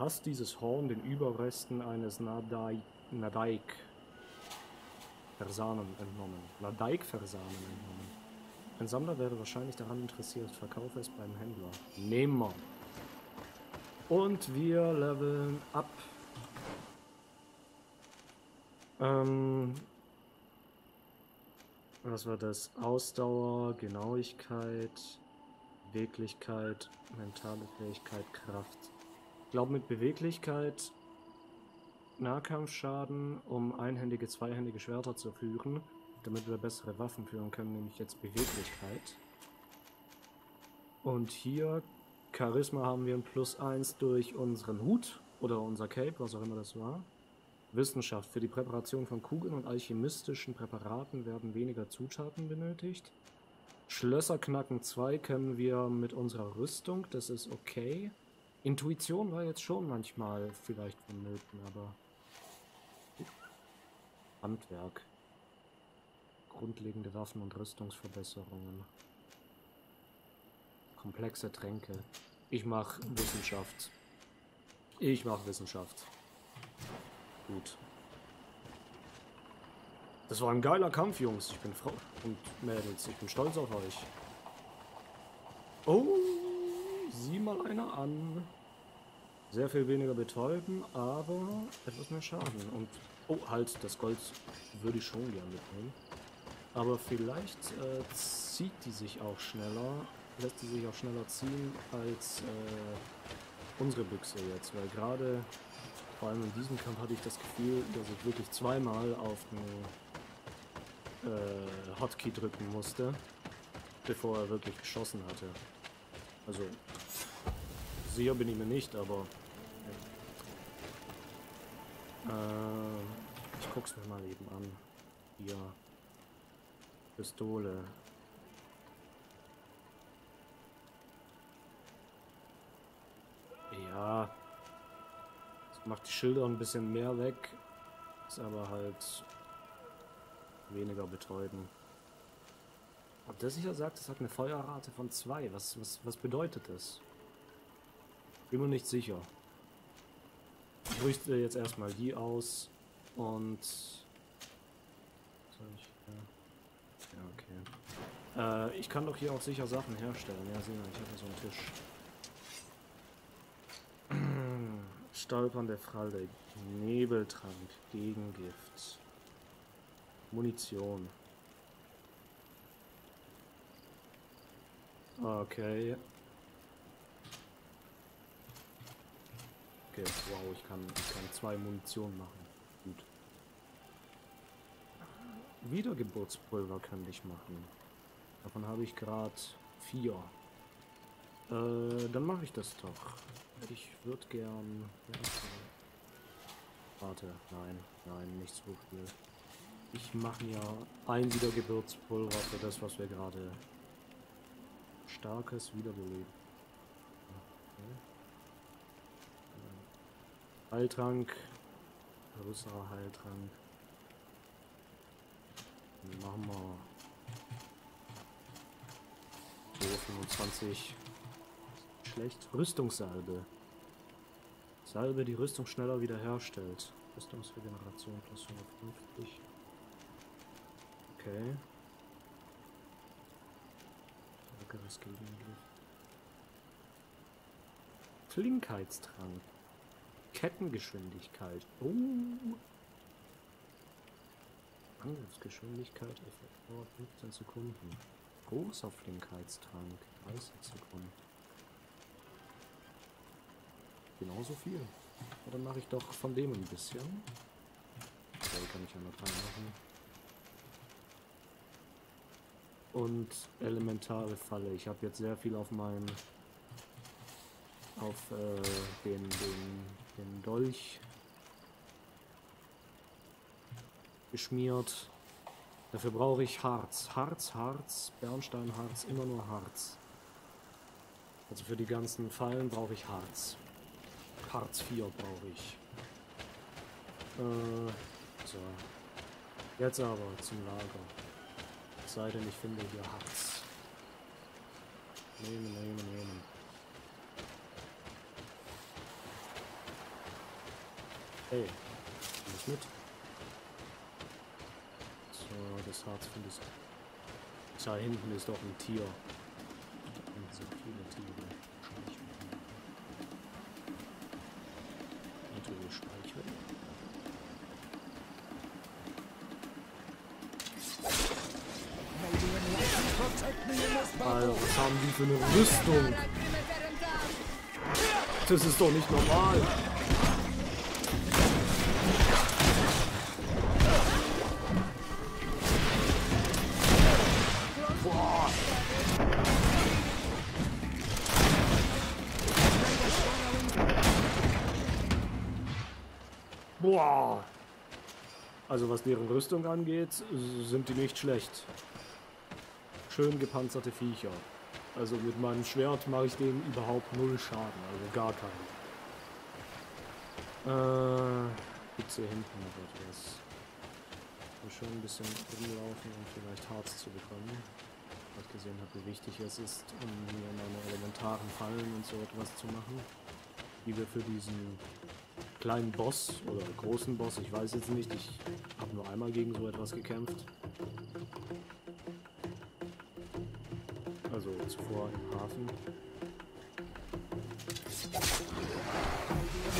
hast dieses Horn den Überresten eines Nadai Nadaik Versanen entnommen. Nadaik Versanen entnommen. Ein Sammler wäre wahrscheinlich daran interessiert. Verkaufe es beim Händler. Nehmen wir. Und wir leveln ab. Ähm, was war das? Ausdauer, Genauigkeit, Beweglichkeit, mentale Fähigkeit, Kraft. Ich glaube mit Beweglichkeit Nahkampfschaden, um einhändige, zweihändige Schwerter zu führen, damit wir bessere Waffen führen können, nämlich jetzt Beweglichkeit. Und hier Charisma haben wir ein Plus 1 durch unseren Hut oder unser Cape, was auch immer das war. Wissenschaft. Für die Präparation von Kugeln und alchemistischen Präparaten werden weniger Zutaten benötigt. Schlösser knacken 2 können wir mit unserer Rüstung, das ist okay. Intuition war jetzt schon manchmal vielleicht vonnöten, aber... Handwerk. Grundlegende Waffen- und Rüstungsverbesserungen. Komplexe Tränke. Ich mach Wissenschaft. Ich mach Wissenschaft. Gut. Das war ein geiler Kampf, Jungs. Ich bin Frau und Mädels. Ich bin stolz auf euch. Oh, sieh mal einer an. Sehr viel weniger betäuben, aber etwas mehr Schaden. Und, oh, halt, das Gold würde ich schon gerne mitnehmen. Aber vielleicht äh, zieht die sich auch schneller lässt sie sich auch schneller ziehen als äh, unsere Büchse jetzt, weil gerade vor allem in diesem Kampf hatte ich das Gefühl, dass ich wirklich zweimal auf den äh, Hotkey drücken musste, bevor er wirklich geschossen hatte. Also sicher bin ich mir nicht, aber äh, ich guck's mir mal eben an. Hier. Pistole. Ja. Das macht die Schilder ein bisschen mehr weg. Ist aber halt weniger betäuben. Ob der sicher sagt, es hat eine Feuerrate von 2. Was, was, was bedeutet das? Bin mir nicht sicher. Ich rüste jetzt erstmal die aus und... Ich, ja. ja, okay. Äh, ich kann doch hier auch sicher Sachen herstellen. Ja, sehen wir, ich habe so einen Tisch. Stolpernde Fralle, Nebeltrank, Gegengift, Munition. Okay. Okay, wow, ich kann, ich kann zwei Munition machen. Gut. Wiedergeburtspulver könnte ich machen. Davon habe ich gerade vier. Äh, dann mache ich das doch. Ich würde gern... Warte, nein, nein, nicht so viel. Ich mache mir ein Wiedergeburtspulver für das, was wir gerade... Starkes Wiederbeleben. Okay. Heiltrank. Größerer Heiltrank. Machen wir... So, 25 schlecht. Rüstungssalbe. Salbe, die Rüstung schneller wiederherstellt. Rüstungsregeneration plus 150. Okay. Stärkeres Gegengift. Flinkheitstrank. Kettengeschwindigkeit. Oh. Angriffsgeschwindigkeit effektiv 15 Sekunden. Großer Flinkheitstrank. 30 Sekunden. Genauso viel. Aber dann mache ich doch von dem ein bisschen. Okay, kann ich ja noch reinmachen. Und elementare Falle. Ich habe jetzt sehr viel auf meinen auf äh, den, den, den Dolch geschmiert. Dafür brauche ich Harz. Harz, Harz, Bernsteinharz, immer nur Harz. Also für die ganzen Fallen brauche ich Harz. Hartz IV brauche ich. Äh, so. Jetzt aber zum Lager. Es sei denn, ich finde hier Harz. Nehmen, nehmen, nehmen. Hey, nicht mit. So, das Harz finde ich. Da hinten ist doch ein Tier. Da sind viele Tiere. Schleichwecken. Niedrige Schleichwecken. Alter, was haben die für eine Rüstung? Das ist doch nicht normal. Boah. Also was deren Rüstung angeht, sind die nicht schlecht. Schön gepanzerte Viecher. Also mit meinem Schwert mache ich denen überhaupt null Schaden, also gar keinen. Äh, gibt's hier hinten noch etwas? Ich schon ein bisschen rumlaufen und vielleicht Harz zu bekommen. Ich gesehen habe, wie wichtig es ist, um mir meine elementaren Fallen und so etwas zu machen. Die wir für diesen kleinen Boss oder großen Boss, ich weiß jetzt nicht, ich habe nur einmal gegen so etwas gekämpft. Also zuvor im Hafen.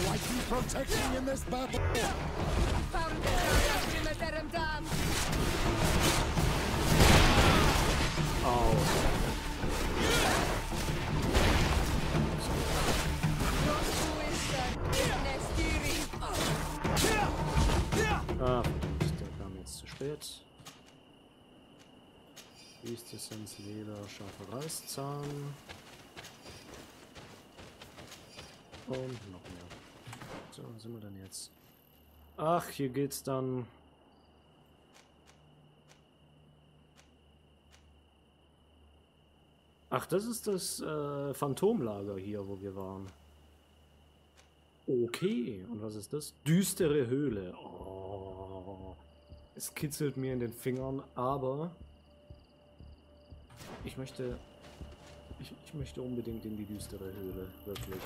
Likely protecting in this battle. Found the area perimeter dam. Spät. Wüstesens Leder, scharfer Reißzahn. Und noch mehr. So, wo sind wir denn jetzt? Ach, hier geht's dann. Ach, das ist das äh, Phantomlager hier, wo wir waren. Okay, und was ist das? Düstere Höhle. Oh, es kitzelt mir in den Fingern, aber ich möchte, ich, ich möchte unbedingt in die düstere Höhle. Wirklich,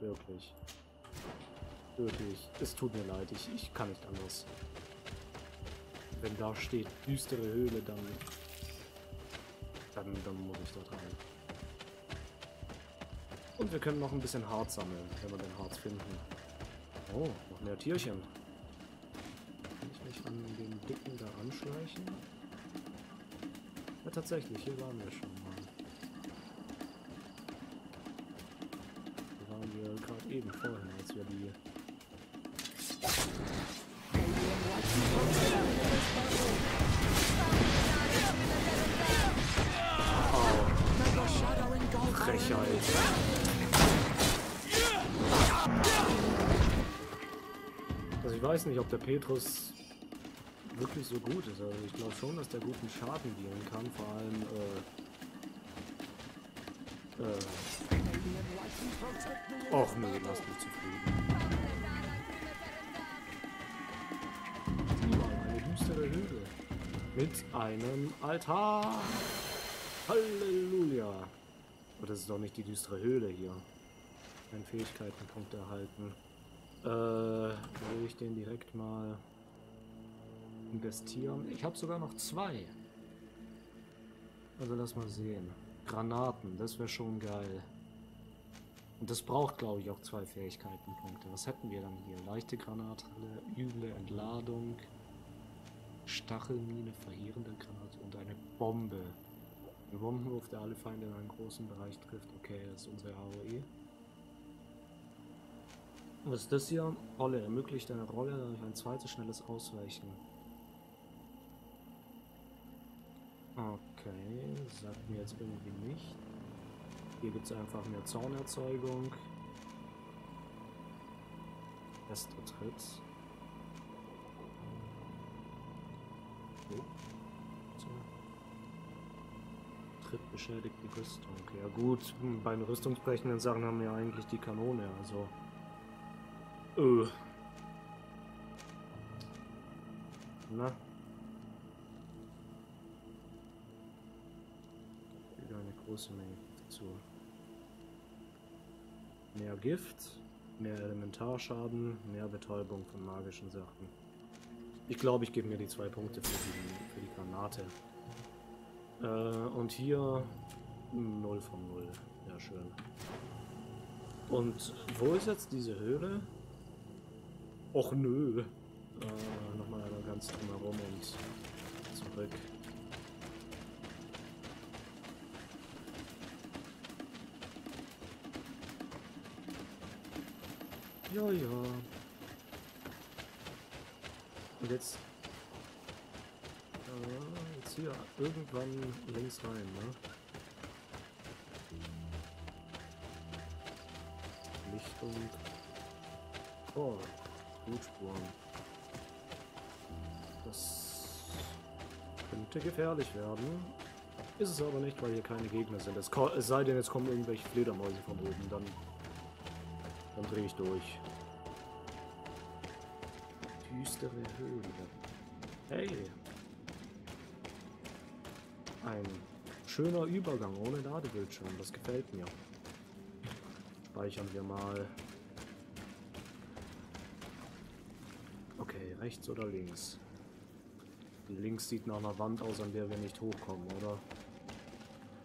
wirklich, wirklich. Es tut mir leid, ich, ich kann nicht anders. Wenn da steht düstere Höhle, dann, dann, dann muss ich dort rein. Und wir können noch ein bisschen Harz sammeln, wenn wir den Harz finden. Oh, noch mehr Tierchen. Kann ich mich an den Dicken da anschleichen? Ja, tatsächlich, hier waren wir schon mal. Hier waren wir gerade eben vorhin, als wir die... Oh, Frechheit. Also ich weiß nicht, ob der Petrus wirklich so gut ist. Also ich glaube schon, dass der guten Schaden dealen kann, vor allem äh, äh, Och nee, lass mich zufrieden. Eine düstere Höhle. Mit einem Altar. Halleluja. Aber das ist doch nicht die düstere Höhle hier. Ein Fähigkeitenpunkt erhalten. Äh, will ich den direkt mal investieren? Ich habe sogar noch zwei. Also lass mal sehen. Granaten, das wäre schon geil. Und das braucht, glaube ich, auch zwei Fähigkeitenpunkte. Was hätten wir dann hier? Leichte Granate, üble Entladung, Stachelmine, verheerende Granate und eine Bombe. Ein Bombenwurf, der alle Feinde in einen großen Bereich trifft. Okay, das ist unsere AOE. Was ist das hier? Rolle. Ermöglicht eine Rolle durch ein zweites schnelles Ausweichen. Okay, sagt mir jetzt irgendwie nicht. Hier gibt es einfach mehr Zornerzeugung. Erster Tritt. Oh. Tritt beschädigt die Rüstung. Ja gut, hm, bei den rüstungsbrechenden Sachen haben wir eigentlich die Kanone, also. Öh. Na? Wieder eine große Menge Gift zu. Mehr Gift, Mehr Elementarschaden, mehr Betäubung von magischen Sachen. Ich glaube, ich gebe mir die zwei Punkte für die, für die Granate. Äh, und hier 0 von 0. Ja, schön. Und wo ist jetzt diese Höhle? Och nö. Äh, nochmal ganz drumherum und zurück. Ja, ja. Und jetzt... Äh, jetzt hier irgendwann links rein, ne? Lichtung. Oh, Blutspuren. Das könnte gefährlich werden. Ist es aber nicht, weil hier keine Gegner sind. Es, sei denn, es kommen irgendwelche Fledermäuse von oben, dann, dann drehe ich durch. Düstere Höhle. Hey! Ein schöner Übergang ohne Ladebildschirm, das gefällt mir. Speichern wir mal. Okay, rechts oder links? Links sieht nach einer Wand aus, an der wir nicht hochkommen, oder?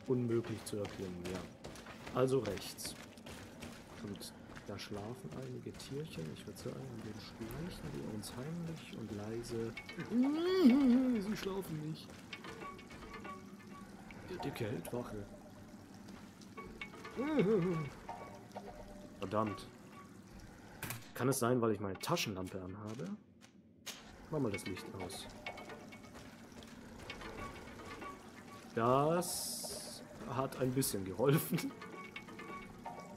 Unmöglich zu erklimmen, ja. Also rechts. Und da schlafen einige Tierchen. Ich würde sagen, denen schleichen wir uns heimlich und leise. Sie schlafen nicht. Der Dicke hält Wache. Verdammt. Kann es sein, weil ich meine Taschenlampe anhabe? Mach mal das Licht aus. Das hat ein bisschen geholfen.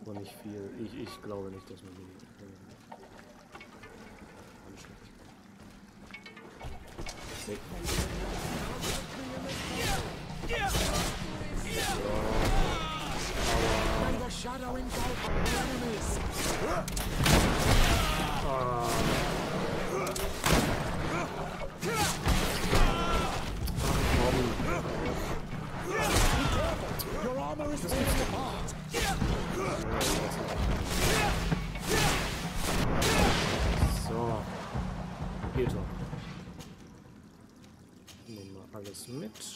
Aber nicht viel. Ich, ich glaube nicht, dass man die äh, anschlägt. Weg.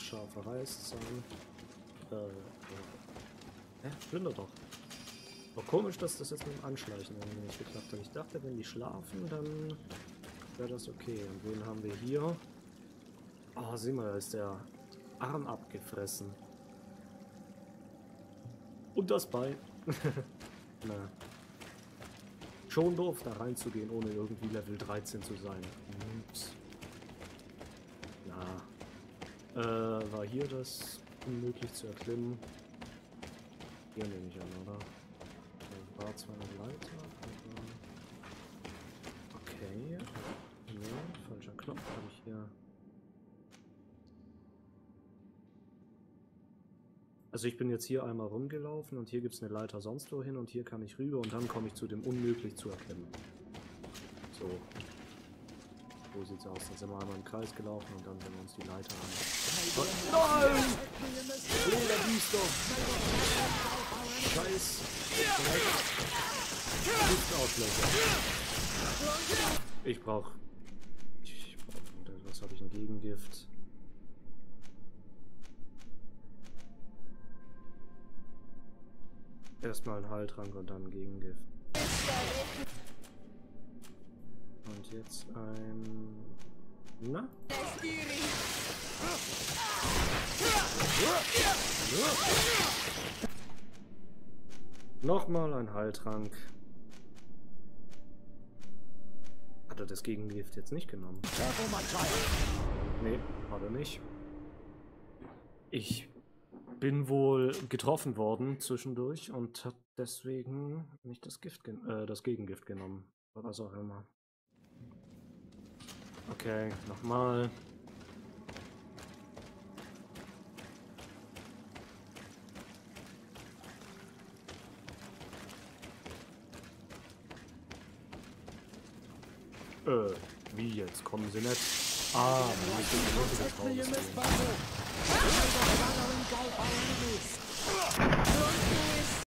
Mit. Scharfe Reißzahn. Äh, ja. Hä? Plünder doch. War komisch, dass das jetzt mit dem Anschleichen nicht geklappt hat. Ich dachte, wenn die schlafen, dann wäre das okay. Und wen haben wir hier? Ah, sieh mal, da ist der Arm abgefressen. Und das Bein. Na. Schon doof, da reinzugehen, ohne irgendwie Level 13 zu sein. Ups. Äh, war hier das unmöglich zu erklimmen? Hier nehme ich an, oder? Da war zwar eine Leiter, aber... Okay. Ne, falscher Knopf habe ich hier. Also ich bin jetzt hier einmal rumgelaufen und hier gibt es eine Leiter sonst wohin und hier kann ich rüber und dann komme ich zu dem unmöglich zu erkennen. So. So sieht's aus. Dann sind wir einmal im Kreis gelaufen und dann sind wir uns die Leiter an. Nein! Lederbiester! Scheiß! Luftausläufer. Ich brauch. Ich brauch. Was habe ich? Ein Gegengift. Erstmal ein Heiltrank und dann Gegengift. Und jetzt ein. Na? Nochmal ein Heiltrank. Hat er das Gegengift jetzt nicht genommen? Nee, hat er nicht. Ich bin wohl getroffen worden zwischendurch und hat deswegen nicht das Gift, äh, das Gegengift genommen. Oder was auch immer. Okay, nochmal. Äh, wie jetzt? Kommen sie nicht? Ah, wir müssen die Leute Protect